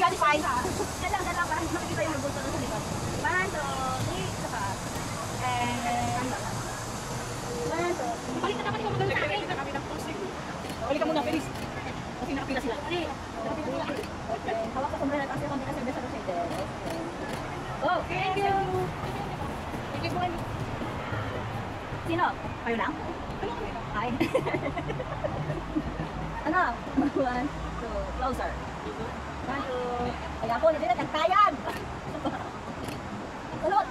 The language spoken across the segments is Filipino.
yan, fine. Yan lang, yan lang, para makikita yung bulto sa likod. One, two, three, saka. And, one, two. Balik na naman ikaw magaling sa akin. Balik ka muna, Feliz. Kasi nakapila sila. Dali. Hawak sa sombrero kasi ako hindi ka service sa shade. Oh, thank you. Sino? Kayo lang? Hi. ano? One, two, closer. Kaya po, hindi na nagtayag. Ulot.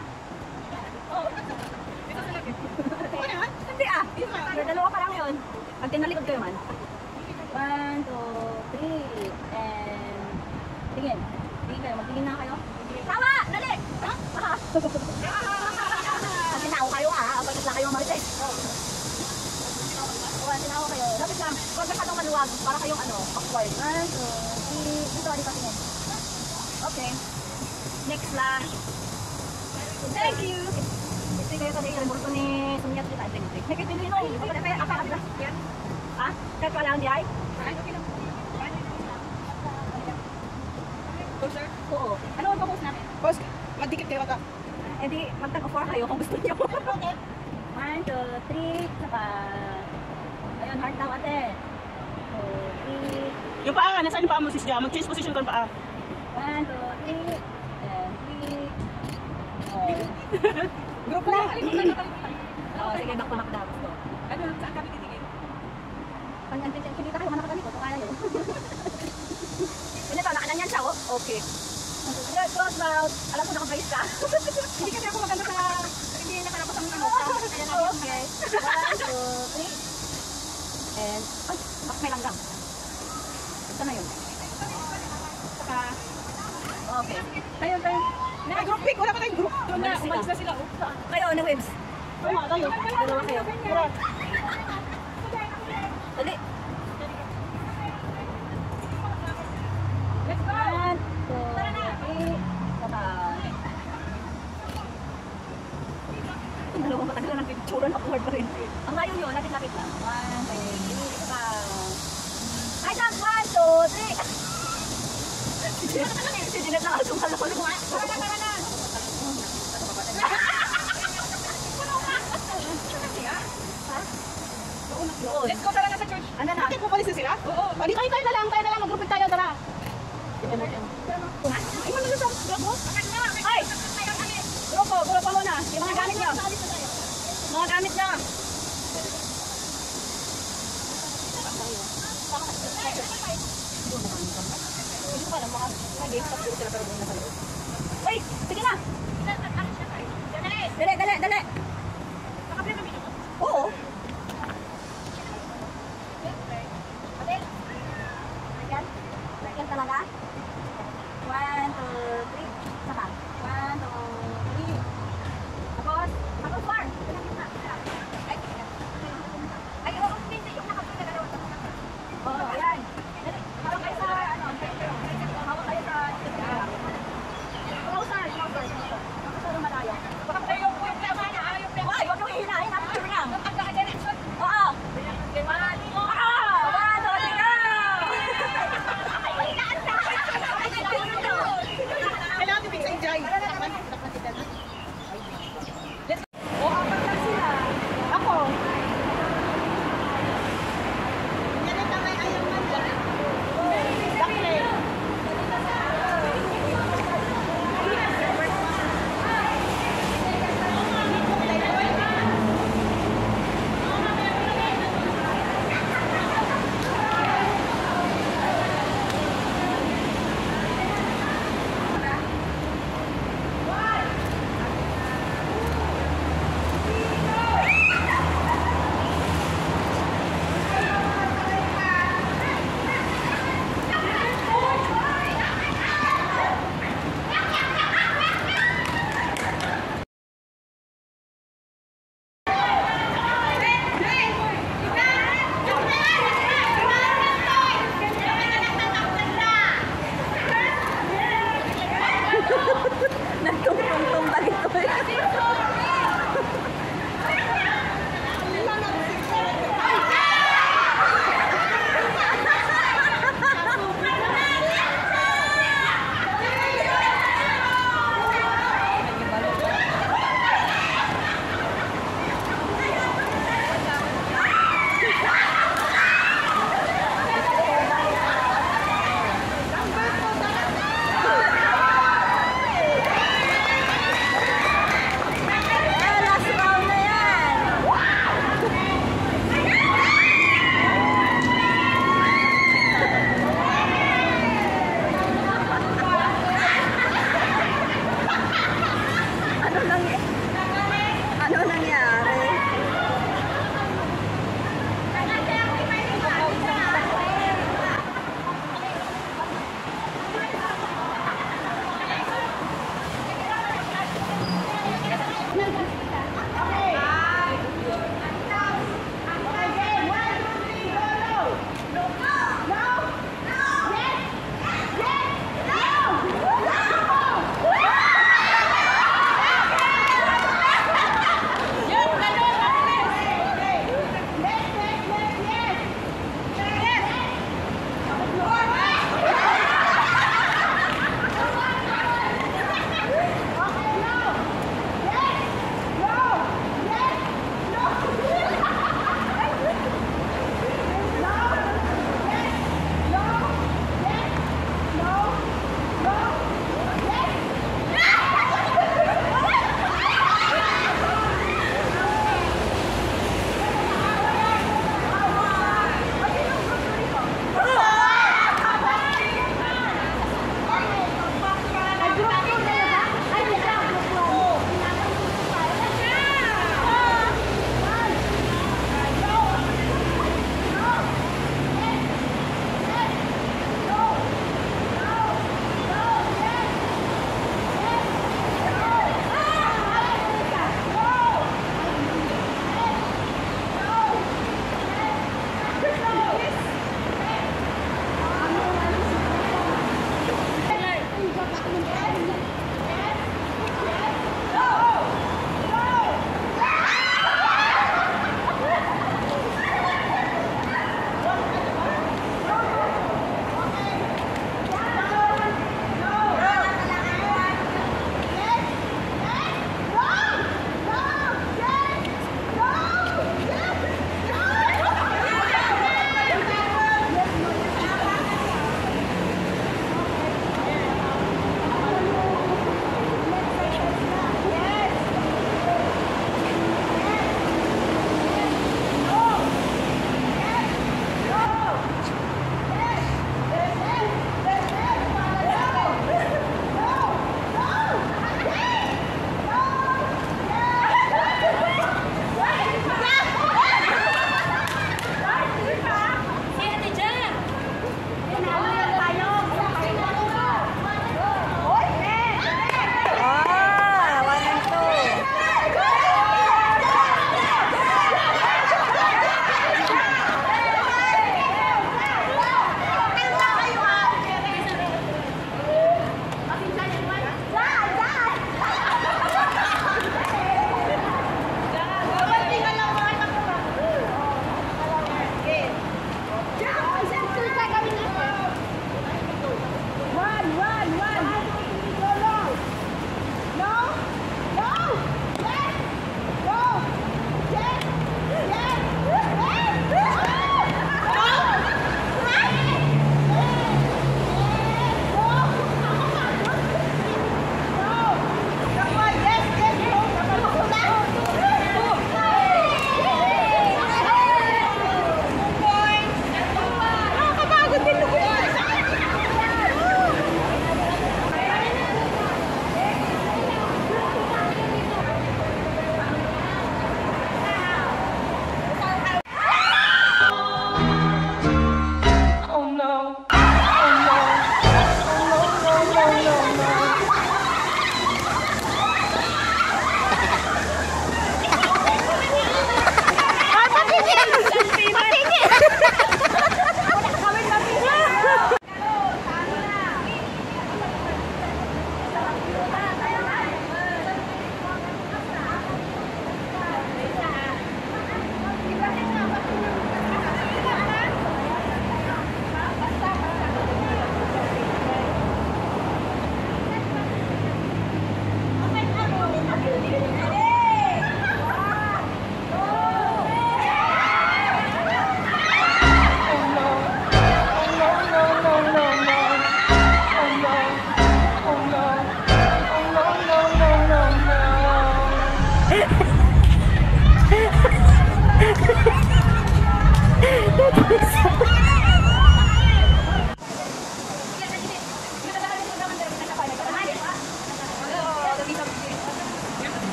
Hindi ah. Pero dalawa pa lang yun. Pag tinalikod kayo man. One, two, three, and tingin. Tingin kayo, magtingin na kayo. Tama! Dali! Ha? Kasi nao kayo ah, pagkat lang kayo marites. One, tinawa kayo. Lapit lang. Huwag masyadong maluwag para kayong ano, awkward. One, two, dito, dito, tingin. Okay. Next lang. Thank you! Ito kayo sa dito, muro ni Sunyat kita. Nakipili no, apa apa apa yan? Ha? Kahit wala ang diay? Closer. Oo. Ano ang focus natin? Boss, magdikit kayo ata. Eh di, magtag-offer kayo kung gusto niyo. One, two, three, saka... Ayun, heart down ate. Two, three, Yung paa, nasaan yung paa mo, sis Jia? Mag-change position ka ng paa. one, two, three, and three. Group na. Oh, sige, back to back. Ano, saan kami titigil? Pag nandiyan, kinita kayo, manakagan ito, kung kaya yun. Ganito, nakaganyan siya, oh. Okay. Close mouth. Alam ko naka-brace ka. Hindi kasi ako maganda sa... Hindi ang ano. okay. One, two, three. And, ay, bak may langgam. Ito na yun. Saka... Okay. Tayo, tayo. Na, group pick. Wala pa tayong group. Doon na, Umalis na sila. oh. Kayo, ano waves? Tama, tayo. Dalawa kayo. Dali. Let's go. One, two, three. Saka. Ang dalawang matagal na picture na awkward pa rin. Ang layo yun, lapit-lapit lang. One, two, three. Saka. Ay, jump! One, two, three. Si Jeanette lang ang sumalawal. Tara na, tara na. Let's go, tara sa church. Ano na? Bakit pumalis na sila? Oo. O, di tayo tayo na lang. Tayo na lang. Mag-group pick tayo. Tara. Ay, ano na sa grupo? Ay! Grupo, grupo muna. Yung mga gamit nyo. Mga gamit nyo. Hindi ko alam, mga game stop din sila pero nasa loob. Ay! Sige na! Dali, dali, dali! Oo.